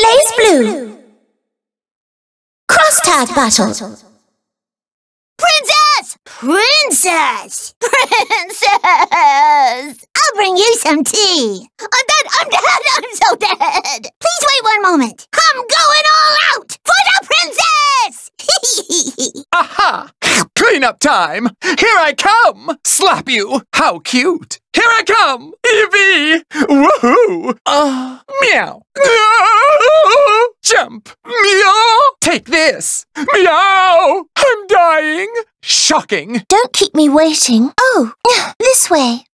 BlazBlue. Cross tag battle. Princess! Princess! Princess! I'll bring you some tea. I'm dead, I'm dead, I'm so dead. Please wait one moment. I'm going all out for the princess! Aha! Cleanup time! Here I come! Slap you! How cute! Here I come! Eevee! Woohoo! Uh, meow! Jump! Meow! Take this! Meow! I'm dying! Shocking! Don't keep me waiting. Oh, this way.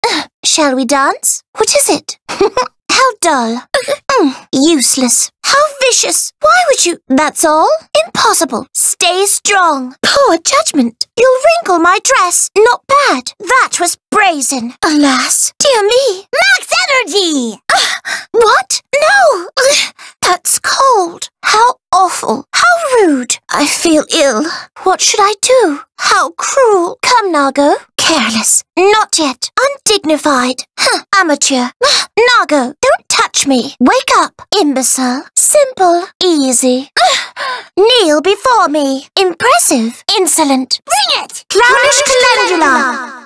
Shall we dance? What is it? How dull. Mm, Useless. How vicious. Why would you? That's all? Impossible. Stay strong. Poor judgment. You'll wrinkle my dress. Not bad. That was brazen. Alas. Dear me. Max energy! What? No! That's cold. How awful. How rude. I feel ill. What should I do? How cruel. Come, Nago. Careless. Not yet. Undignified. Huh. Amateur. Nago, don't touch me. Wake up, imbecile. Simple. Easy. Kneel before me. Impressive. Insolent. Bring it! Clownish calendula.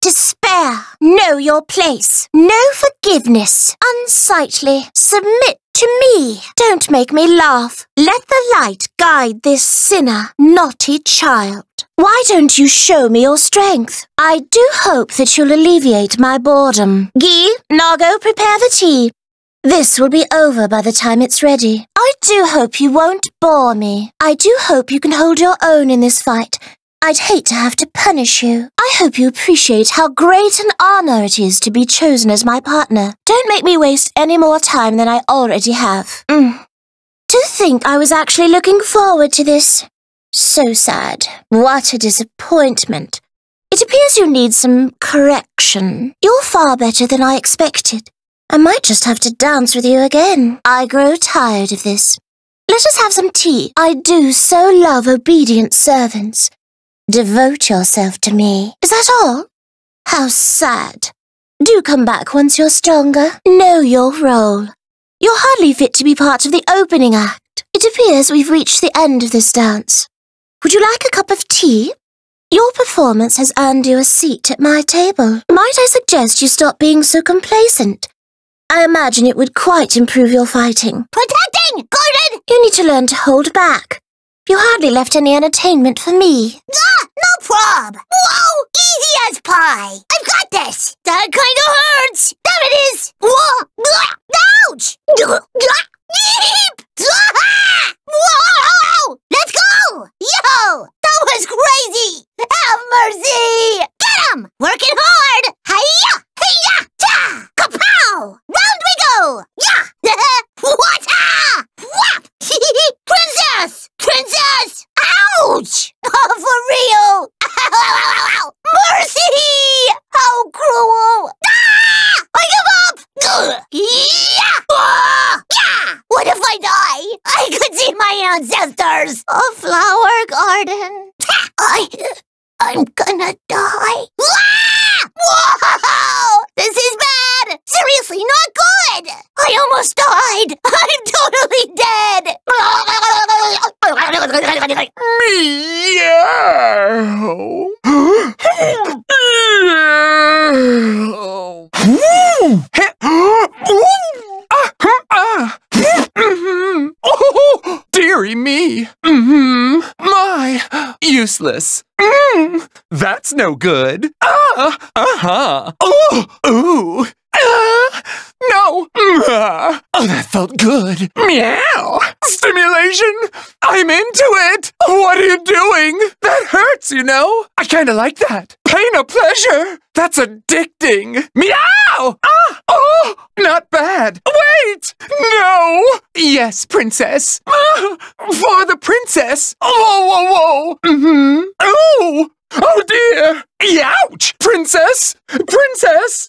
Despair. Know your place. No forgiveness. Unsightly. Submit to me. Don't make me laugh. Let the light guide this sinner, naughty child. Why don't you show me your strength? I do hope that you'll alleviate my boredom. Guy, Nago, prepare the tea. This will be over by the time it's ready. I do hope you won't bore me. I do hope you can hold your own in this fight. I'd hate to have to punish you. I hope you appreciate how great an honor it is to be chosen as my partner. Don't make me waste any more time than I already have. Mm. To think I was actually looking forward to this. So sad. What a disappointment. It appears you need some correction. You're far better than I expected. I might just have to dance with you again. I grow tired of this. Let us have some tea. I do so love obedient servants. Devote yourself to me. Is that all? How sad. Do come back once you're stronger. Know your role. You're hardly fit to be part of the opening act. It appears we've reached the end of this dance. Would you like a cup of tea? Your performance has earned you a seat at my table. Might I suggest you stop being so complacent? I imagine it would quite improve your fighting. Protecting! Gordon! You need to learn to hold back. You hardly left any entertainment for me. Ah, no prob! Whoa! Easy as pie! I've got this! That kind of hurts! There it is! Whoa! Blah! Ouch! Whoa! Let's go! Yo! That was crazy! Have mercy! Get him! Working hard! Hiya! Hiya! Ta! Kapow! Round we go! Yeah! Wata! Whap! Princess! Princess! Ouch! Oh, for real! Ow, ow, ow, ow. Mercy! How cruel! Ah! I give up! Ugh. Yeah! Ah! Yeah! What if I die? I could see my ancestors! A flower garden. I... I'm gonna die. Whoa! This is bad! Seriously, not good! I almost died! I'm totally dead! Meow. Oh, dearie me. Mm-hmm. My, useless. Mm, that's no good. Ah, uh-huh. Oh, ooh. Ah, no. Ah, oh, that felt good. Meow. Stimulation. I'm into it. What are you doing? That hurts, you know. I kind of like that. Pain of pleasure. That's addicting. Meow. Ah, oh, not bad. Wait. No. Yes, princess. Ah, for the princess. Whoa, whoa, whoa. Mm-hmm. Oh. Oh dear! Ouch! Princess! Princess!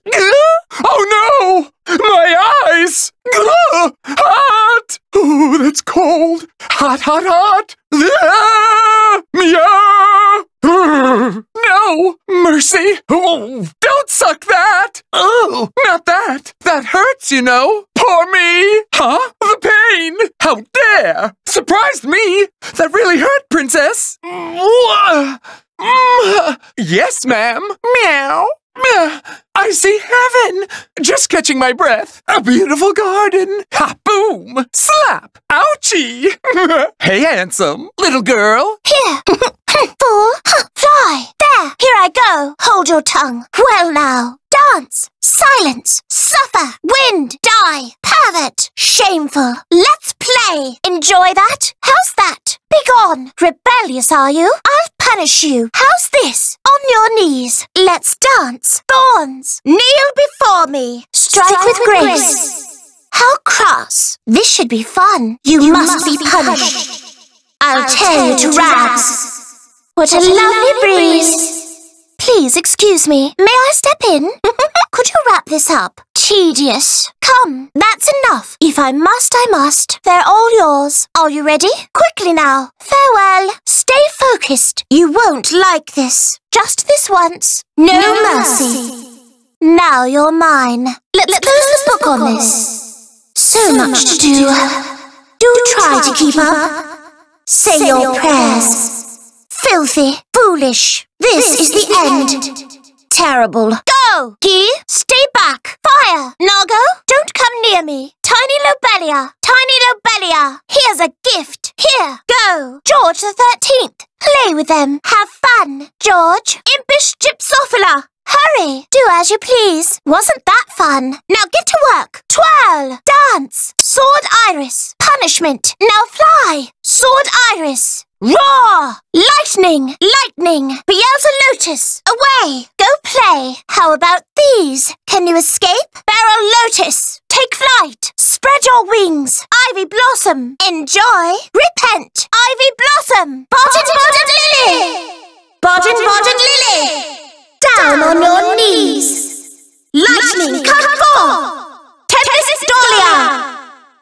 Oh no! My eyes! Hot! Oh, that's cold! Hot, hot, hot! Meow! No! no! Mercy! Oh, don't suck that! Oh, not that! That hurts, you know! Poor me! Huh? The pain! How dare! Surprised me! That really hurt, Princess! Yes, ma'am. Meow. I see heaven! Just catching my breath. A beautiful garden. Ha, boom! Slap! Ouchie! hey, handsome. Little girl. Here. Fool. Fly. Here I go. Hold your tongue. Well now. Dance. Silence. Suffer. Wind. Die. Pervert. Shameful. Let's play. Enjoy that? How's that? Begone. Rebellious are you? I'll punish you. How's this? On your knees. Let's dance. Thorns. Kneel before me. Strike, Strike with, with grace. grace. How crass. This should be fun. You, must, be punished. I'll, tear you to rags. What a lovely breeze. Please excuse me. May I step in? Could you wrap this up? Tedious. Come, that's enough. If I must, I must. They're all yours. Are you ready? Quickly now. Farewell. Stay focused. You won't like this. Just this once. No, No mercy. Now you're mine. Let's, close the book on this. So, much, to do. Do, try, to keep up. Say, your, prayers. Filthy, foolish. This, is, the, end. Terrible. Go! Gii, stay back. Fire! Nago, don't come near me. Tiny Lobelia, Tiny Lobelia. Here's a gift. Here, go. George the Thirteenth. Play with them. Have fun. George, impish gypsophila. Hurry! Do as you please. Wasn't that fun? Now get to work. Twirl. Dance. Sword Iris. Punishment. Now fly. Sword Iris. Roar! Lightning! Lightning! Beelzalotus! Away! Go play! How about these? Can you escape? Barrel Lotus! Take flight! Spread your wings! Ivy Blossom! Enjoy! Repent! Ivy Blossom! Baden Baden Lily! Baden Baden Lily! Down on your knees! Lightning Carrefour! Tempest Dahlia!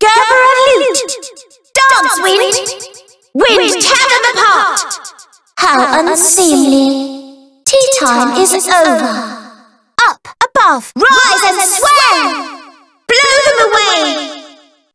Gerber of Lute! Dance Wind! Wind, tear them apart! How unseemly. Tea time is over. Up, above, rise and swell! Blow them away!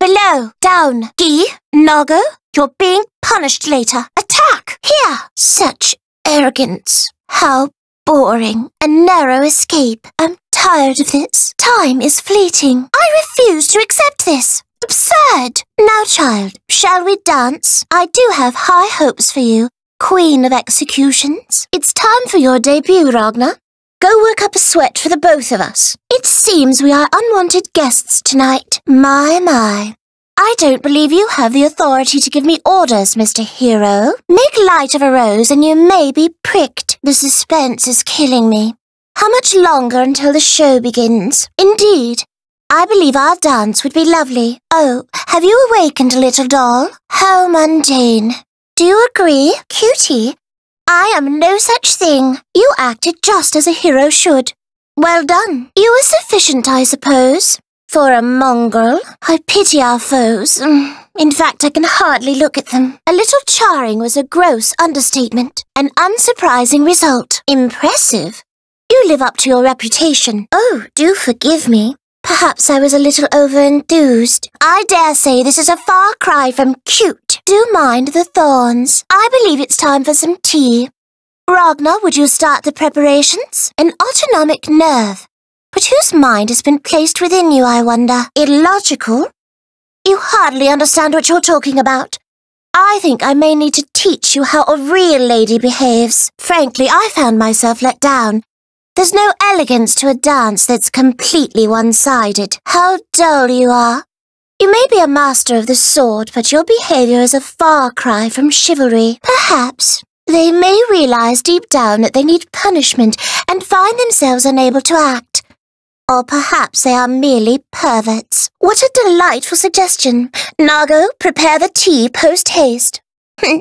Below, down. Gii, Nago, you're being punished later. Attack! Here! Such arrogance. How boring. and narrow escape. I'm tired of this. Time is fleeting. I refuse to accept this. Absurd! Now, child, shall we dance? I do have high hopes for you, Queen of Executions. It's time for your debut, Ragna. Go work up a sweat for the both of us. It seems we are unwanted guests tonight. My, my. I don't believe you have the authority to give me orders, Mr. Hero. Make light of a rose and you may be pricked. The suspense is killing me. How much longer until the show begins? Indeed, I believe our dance would be lovely. Oh, have you awakened, little doll? How mundane. Do you agree, cutie? I am no such thing. You acted just as a hero should. Well done. You were sufficient, I suppose. For a mongrel, I pity our foes. Mm, In fact, I can hardly look at them. A little charring was a gross understatement. An unsurprising result. Impressive. You live up to your reputation. Oh, do forgive me. Perhaps I was a little over-enthused. I dare say this is a far cry from cute. Do mind the thorns. I believe it's time for some tea. Ragna, would you start the preparations? An autonomic nerve. But whose mind has been placed within you, I wonder? Illogical? You hardly understand what you're talking about. I think I may need to teach you how a real lady behaves. Frankly, I found myself let down. There's no elegance to a dance that's completely one-sided. How dull you are. You may be a master of the sword, but your behavior is a far cry from chivalry. Perhaps they may realize deep down that they need punishment and find themselves unable to act. Or perhaps they are merely perverts. What a delightful suggestion. Nago, prepare the tea post-haste. Hmm.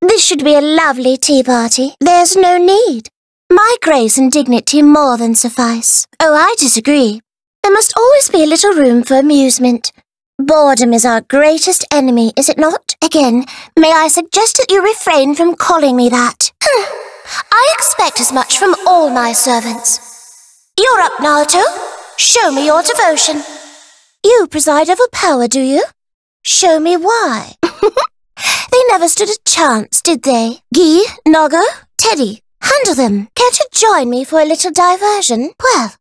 this should be a lovely tea party. There's no need. My grace and dignity more than suffice. Oh, I disagree. There must always be a little room for amusement. Boredom is our greatest enemy, is it not? Again, may I suggest that you refrain from calling me that? Hmm. I expect as much from all my servants. You're up, Naruto. Show me your devotion. You preside over power, do you? Show me why. they never stood a chance, did they? Gii, Nago, Teddie, handle them. Can't you join me for a little diversion? Well,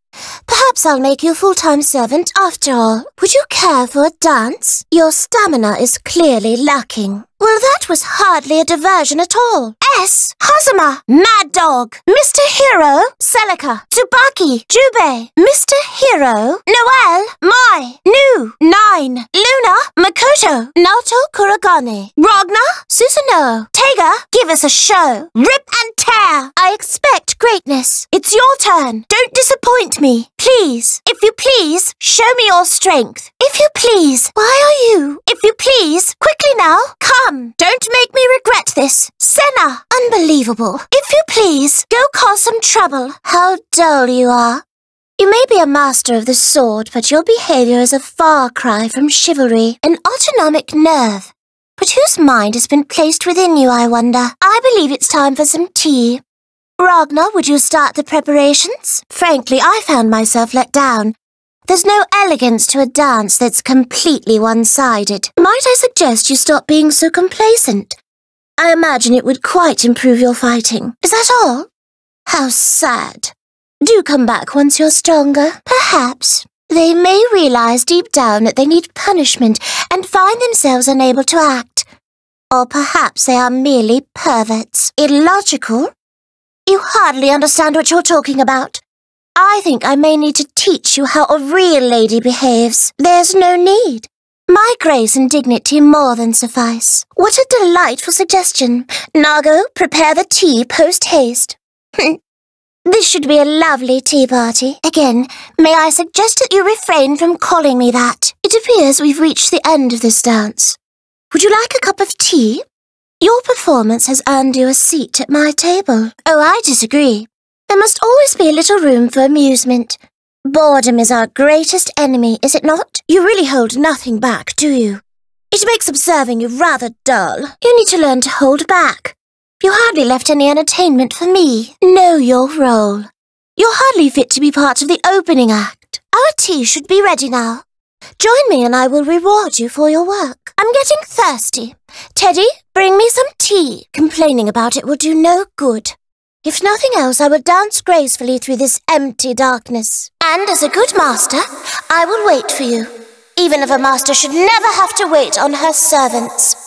perhaps I'll make you a full-time servant after all. Would you care for a dance? Your stamina is clearly lacking. Well, that was hardly a diversion at all. S. Hazama, Mad Dog, Mr. Hero, Celica, Tsubaki, Jubei, Mr. Hero, Noel, Mai, Nu, Nine, Luna, Makoto, Naoto Kurogane, Ragna, Susanoo, Tager, give us a show. Rip and tear. I expect greatness. It's your turn. Don't disappoint me. Please, if you please, show me your strength. If you please, why are you? If you please, quickly now, Don't make me regret this. Senna, unbelievable. If you please, go cause some trouble. How dull you are. You may be a master of the sword, but your behavior is a far cry from chivalry, an autonomic nerve. But whose mind has been placed within you, I wonder? I believe it's time for some tea. Ragna, would you start the preparations? Frankly, I found myself let down. There's no elegance to a dance that's completely one-sided. Might I suggest you stop being so complacent? I imagine it would quite improve your fighting. Is that all? How sad. Do come back once you're stronger. Perhaps. They may realize deep down that they need punishment and find themselves unable to act. Or perhaps they are merely perverts. Illogical? You hardly understand what you're talking about. I think I may need to teach you how a real lady behaves. There's no need. My grace and dignity more than suffice. What a delightful suggestion. Nago, prepare the tea post-haste. this should be a lovely tea party. Again, may I suggest that you refrain from calling me that? It appears we've reached the end of this dance. Would you like a cup of tea? Your performance has earned you a seat at my table. Oh, I disagree. There must always be a little room for amusement. Boredom is our greatest enemy, is it not? You really hold nothing back, do you? It makes observing you rather dull. You need to learn to hold back. You hardly left any entertainment for me. Know your role. You're hardly fit to be part of the opening act. Our tea should be ready now. Join me and I will reward you for your work. I'm getting thirsty. Teddie, bring me some tea. Complaining about it will do no good. If nothing else, I will dance gracefully through this empty darkness. And as a good master, I will wait for you. Even if a master should never have to wait on her servants.